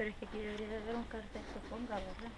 pero es que aquí debería haber un cartel que ponga, ¿verdad?